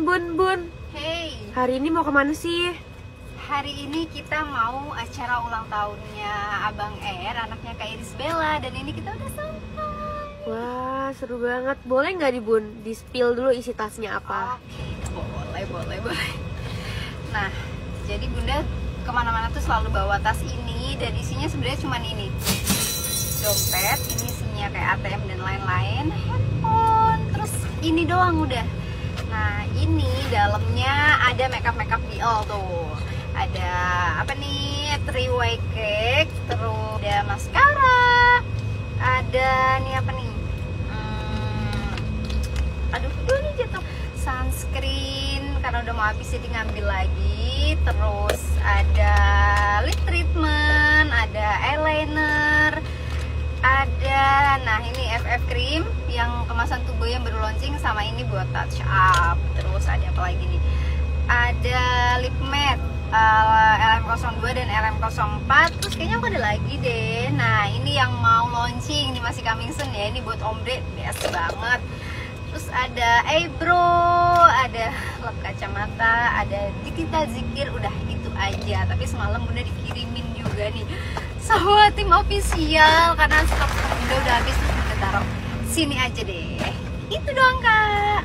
Bun, bun, bun. Hey, Hari ini mau ke mana sih? hari ini kita mau acara ulang tahunnya Abang Er, anaknya Kak Iris Bella Dan ini kita udah sampai Wah, seru banget. Boleh nggak di bun? Di spill dulu isi tasnya apa? Oke, boleh, boleh, boleh Nah, jadi bunda ke mana-mana tuh selalu bawa tas ini Dan isinya sebenarnya cuma ini Dompet, ini isinya kayak ATM dan lain-lain Handphone, terus ini doang udah Nah, ini dalamnya ada makeup-makeup BL tuh. Ada apa nih, three way cake Terus ada maskara Ada nih apa nih? Hmm, aduh aduh ini jatuh. Sunscreen karena udah mau habis jadi ngambil lagi. Terus ada nah ini FF cream yang kemasan tubuh yang baru launching sama ini buat touch up. Terus ada apa lagi nih? Ada lip matte uh, LM02 dan LM04 terus kayaknya aku ada lagi deh. Nah ini yang mau launching ini masih coming soon ya. Ini buat ombre best banget. Terus ada eyebrow ada lap kacamata ada dikita zikir udah itu aja. Tapi semalam udah dikirimin juga nih sama tim official karena stok bunda udah habis taruh sini aja deh. Itu doang kak